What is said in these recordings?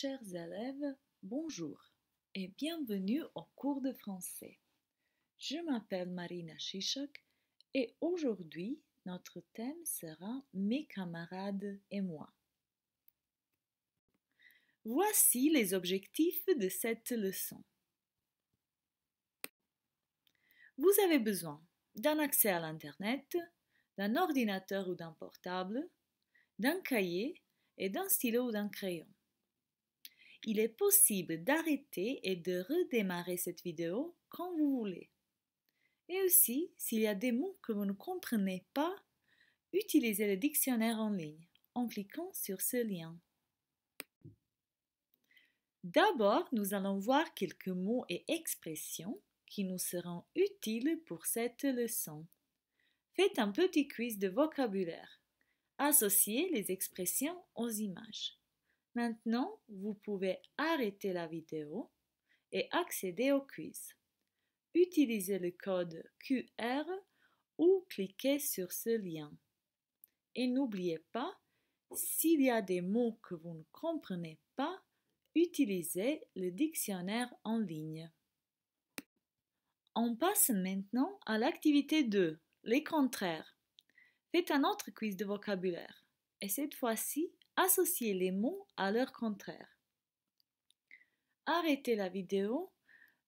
Chers élèves, bonjour et bienvenue au cours de français. Je m'appelle Marina Chichok et aujourd'hui notre thème sera Mes camarades et moi. Voici les objectifs de cette leçon. Vous avez besoin d'un accès à l'Internet, d'un ordinateur ou d'un portable, d'un cahier et d'un stylo ou d'un crayon. Il est possible d'arrêter et de redémarrer cette vidéo quand vous voulez. Et aussi, s'il y a des mots que vous ne comprenez pas, utilisez le dictionnaire en ligne en cliquant sur ce lien. D'abord, nous allons voir quelques mots et expressions qui nous seront utiles pour cette leçon. Faites un petit quiz de vocabulaire. Associez les expressions aux images. Maintenant, vous pouvez arrêter la vidéo et accéder au quiz. Utilisez le code QR ou cliquez sur ce lien. Et n'oubliez pas, s'il y a des mots que vous ne comprenez pas, utilisez le dictionnaire en ligne. On passe maintenant à l'activité 2, les contraires. Faites un autre quiz de vocabulaire. Et cette fois-ci, associez les mots à leur contraire. Arrêtez la vidéo,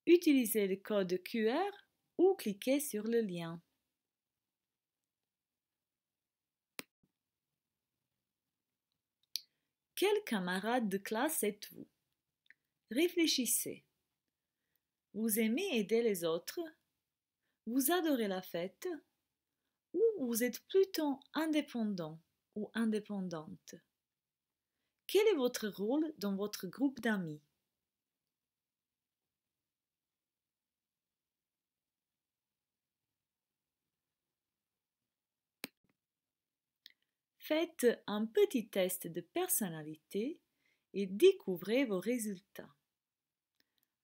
utilisez le code QR ou cliquez sur le lien. Quel camarade de classe êtes-vous? Réfléchissez. Vous aimez aider les autres? Vous adorez la fête? Ou vous êtes plutôt indépendant ou indépendante? Quel est votre rôle dans votre groupe d'amis? Faites un petit test de personnalité et découvrez vos résultats.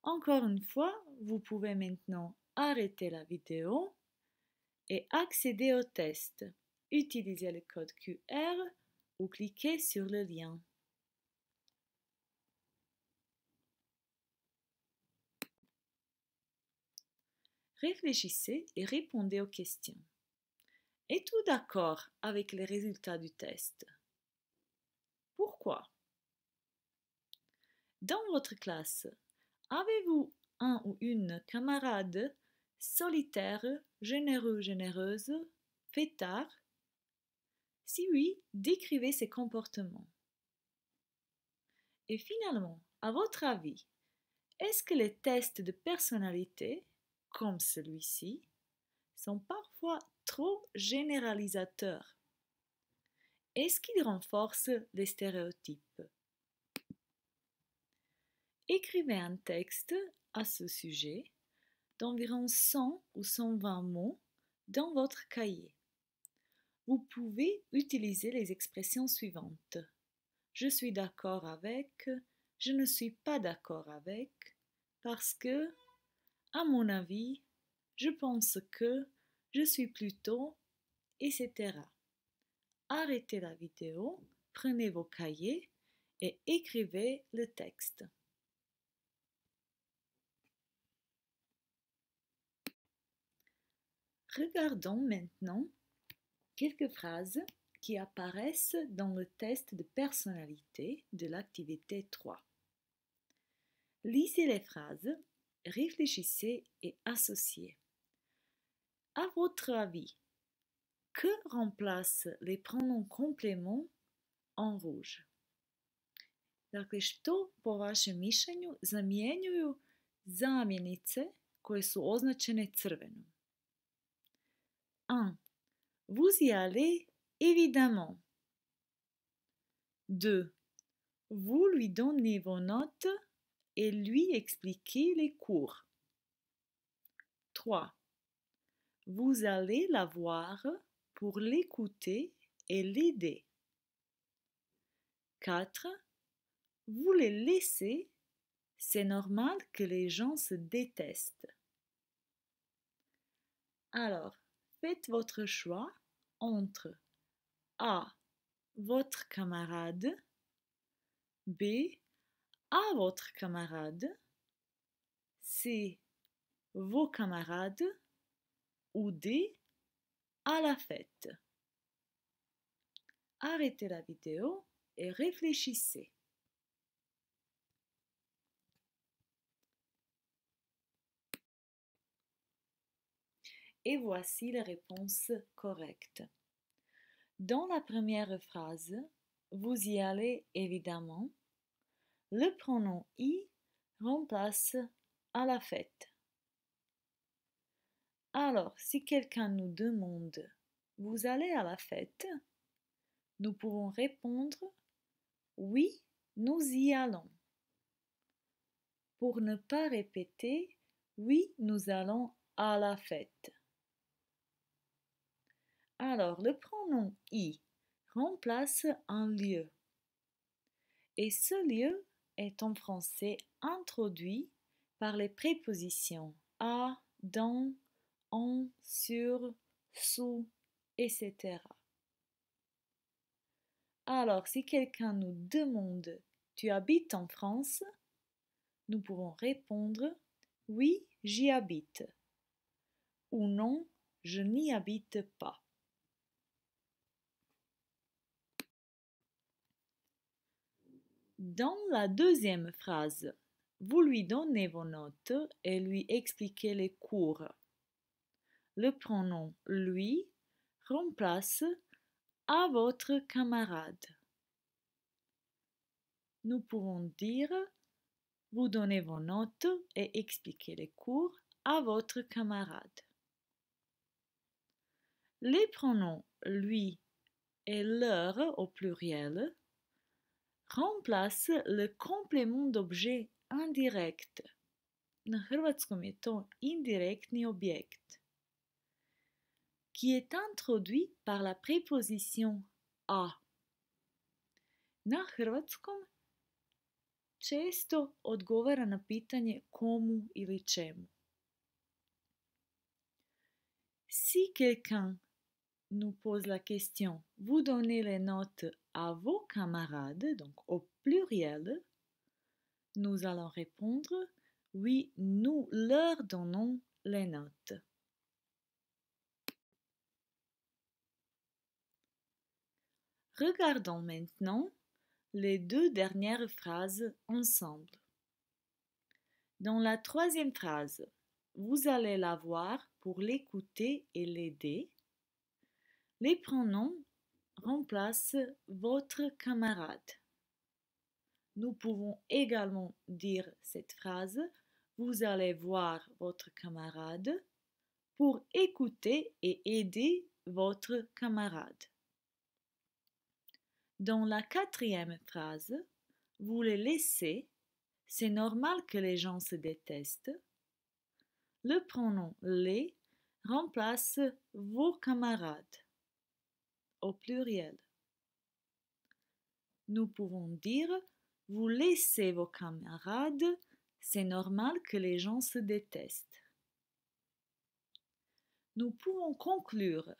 Encore une fois, vous pouvez maintenant arrêter la vidéo et accéder au test. Utilisez le code QR ou cliquez sur le lien. Réfléchissez et répondez aux questions. Êtes-vous d'accord avec les résultats du test? Pourquoi? Dans votre classe, avez-vous un ou une camarade solitaire, généreux, généreuse, fêtard? Si oui, décrivez ses comportements. Et finalement, à votre avis, est-ce que les tests de personnalité comme celui-ci sont parfois trop généralisateurs. Est-ce qu'ils renforcent les stéréotypes? Écrivez un texte à ce sujet d'environ 100 ou 120 mots dans votre cahier. Vous pouvez utiliser les expressions suivantes. Je suis d'accord avec, je ne suis pas d'accord avec, parce que, à mon avis, je pense que, je suis plutôt, etc. Arrêtez la vidéo, prenez vos cahiers et écrivez le texte. Regardons maintenant quelques phrases qui apparaissent dans le test de personnalité de l'activité 3. Lisez les phrases réfléchissez et associez. À votre avis, que remplacent les pronoms compléments en rouge? Dakle, što po vašem mišljenju zamjenjuju zamjenice koje su označene crvenom? 1. Vous y allez évidemment. 2. Vous lui donnez vos notes et lui expliquer les cours. 3. Vous allez la voir pour l'écouter et l'aider. 4. Vous les laissez, c'est normal que les gens se détestent. Alors, faites votre choix entre A. Votre camarade B à votre camarade, c'est vos camarades ou des à la fête. Arrêtez la vidéo et réfléchissez. Et voici les réponses correctes. Dans la première phrase, vous y allez évidemment. Le pronom i remplace à la fête. Alors, si quelqu'un nous demande Vous allez à la fête nous pouvons répondre Oui, nous y allons. Pour ne pas répéter Oui, nous allons à la fête. Alors, le pronom i remplace un lieu. Et ce lieu est en français introduit par les prépositions à, dans, en, sur, sous, etc. Alors, si quelqu'un nous demande Tu habites en France? nous pouvons répondre Oui, j'y habite. Ou non, je n'y habite pas. Dans la deuxième phrase, vous lui donnez vos notes et lui expliquez les cours. Le pronom lui remplace à votre camarade. Nous pouvons dire vous donnez vos notes et expliquez les cours à votre camarade. Les pronoms lui et leur au pluriel remplace le complément d'objet indirect. Na hrvatskom je to indirektni objekt qui est introduit par la préposition a. Na hrvatskom često odgovara na pitanje komu ili čemu. Si quelqu'un nous pose la question, vous donnez les notes à vos camarades, donc au pluriel, nous allons répondre oui, nous leur donnons les notes. Regardons maintenant les deux dernières phrases ensemble. Dans la troisième phrase, vous allez la voir pour l'écouter et l'aider. Les pronoms remplacent votre camarade. Nous pouvons également dire cette phrase Vous allez voir votre camarade pour écouter et aider votre camarade. Dans la quatrième phrase, vous les laissez, c'est normal que les gens se détestent. Le pronom les remplace vos camarades pluriel. Nous pouvons dire vous laissez vos camarades, c'est normal que les gens se détestent. Nous pouvons conclure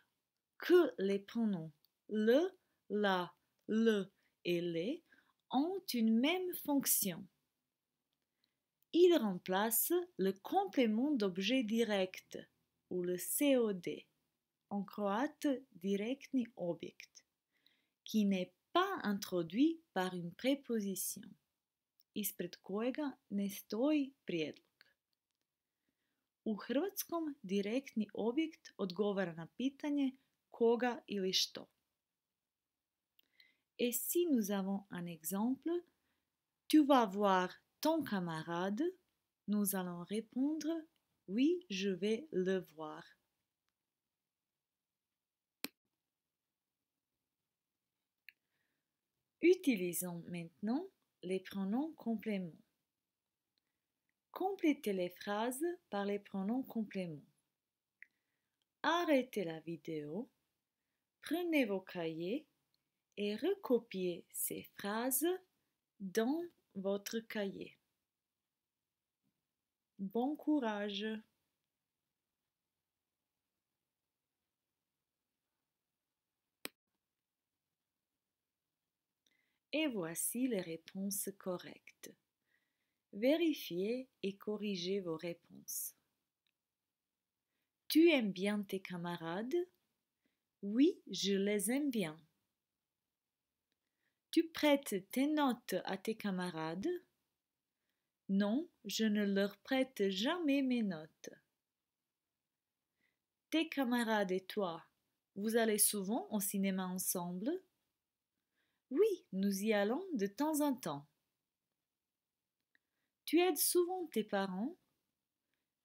que les pronoms le, la, le et les ont une même fonction. Ils remplacent le complément d'objet direct ou le COD en croate direktni objekt, qui n'est pas introduit par une préposition, ispred kojega ne stoji prijedlog. U hrvatskom direktni objekt odgovara na pitanje koga ili što. Et si nous avons un exemple, tu vas voir ton camarade, nous allons répondre oui, je vais le voir. Utilisons maintenant les pronoms compléments. Complétez les phrases par les pronoms compléments. Arrêtez la vidéo, prenez vos cahiers et recopiez ces phrases dans votre cahier. Bon courage Et voici les réponses correctes. Vérifiez et corrigez vos réponses. Tu aimes bien tes camarades? Oui, je les aime bien. Tu prêtes tes notes à tes camarades? Non, je ne leur prête jamais mes notes. Tes camarades et toi, vous allez souvent au cinéma ensemble? Oui, nous y allons de temps en temps. Tu aides souvent tes parents?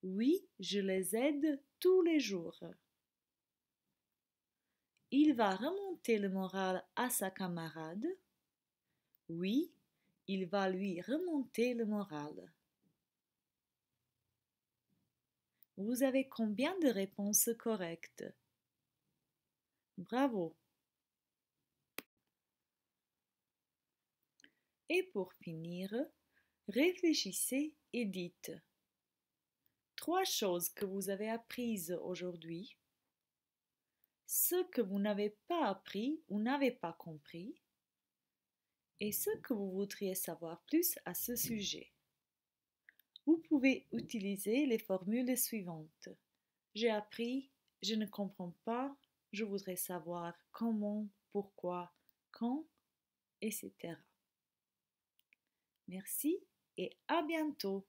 Oui, je les aide tous les jours. Il va remonter le moral à sa camarade? Oui, il va lui remonter le moral. Vous avez combien de réponses correctes? Bravo. Et pour finir, réfléchissez et dites trois choses que vous avez apprises aujourd'hui, ce que vous n'avez pas appris ou n'avez pas compris, et ce que vous voudriez savoir plus à ce sujet. Vous pouvez utiliser les formules suivantes. J'ai appris, je ne comprends pas, je voudrais savoir comment, pourquoi, quand, etc. Merci et à bientôt.